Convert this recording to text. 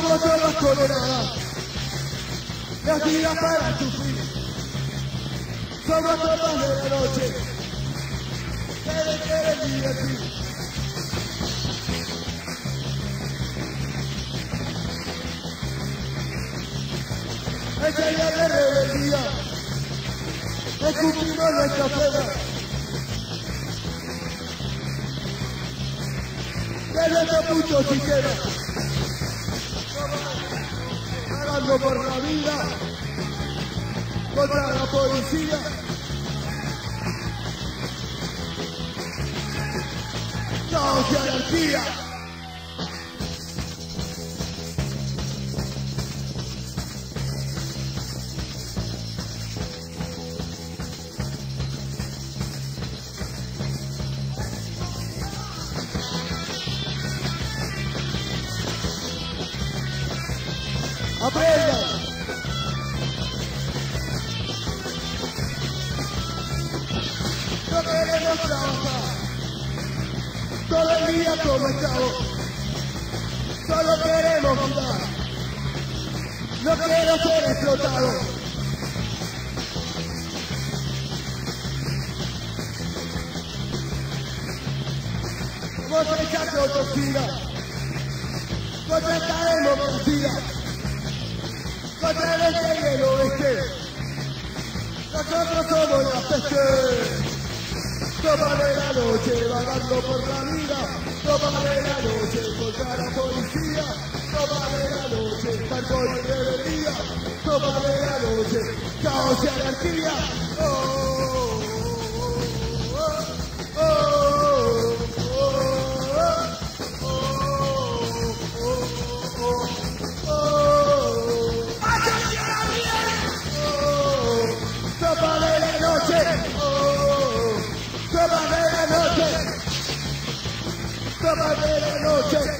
Somos todas condenadas, nacidas para sufrir. Somos todas de la noche, que quieren divertir. Ese día de rebeldía, escupimos nuestra pena. Desde este punto siquiera, por la vida, contra la policía. Caos y A prendere! Dove le facciamo? Dove via come stavo? Solo queremos andar. No quiero ser explotado. Vos pensás que otro siga. Vos pensaremos mentira. El este. Nosotros somos la peste. Toma de la noche, vagando por la vida. Toma de la noche, contra la policía. Toma de la noche, tanto y rebeldía. Toma de la noche, caos y anarquía. nueva de noche.